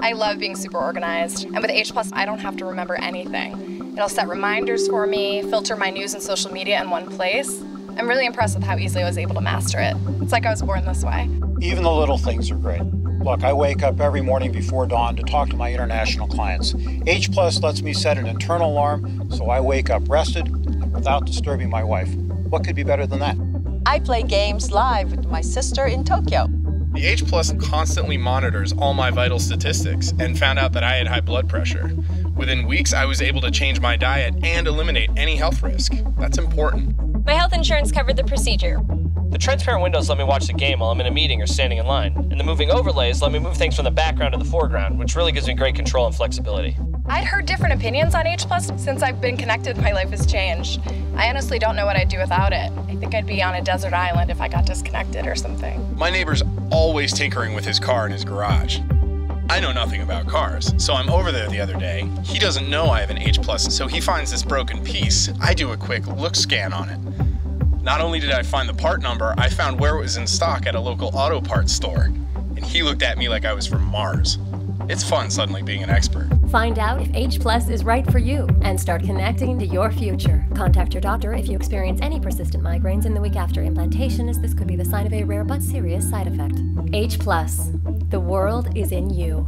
I love being super organized, and with H Plus, I don't have to remember anything. It'll set reminders for me, filter my news and social media in one place. I'm really impressed with how easily I was able to master it. It's like I was born this way. Even the little things are great. Look, I wake up every morning before dawn to talk to my international clients. H Plus lets me set an internal alarm so I wake up rested and without disturbing my wife. What could be better than that? I play games live with my sister in Tokyo. The H Plus constantly monitors all my vital statistics and found out that I had high blood pressure. Within weeks, I was able to change my diet and eliminate any health risk. That's important. My health insurance covered the procedure. The transparent windows let me watch the game while I'm in a meeting or standing in line, and the moving overlays let me move things from the background to the foreground, which really gives me great control and flexibility. I'd heard different opinions on H Plus. Since I've been connected, my life has changed. I honestly don't know what I'd do without it. I think I'd be on a desert island if I got disconnected or something. My neighbor's always tinkering with his car in his garage. I know nothing about cars, so I'm over there the other day. He doesn't know I have an H Plus, so he finds this broken piece. I do a quick look scan on it. Not only did I find the part number, I found where it was in stock at a local auto parts store. And he looked at me like I was from Mars. It's fun suddenly being an expert. Find out if H Plus is right for you and start connecting to your future. Contact your doctor if you experience any persistent migraines in the week after implantation, as this could be the sign of a rare but serious side effect. H Plus. The world is in you.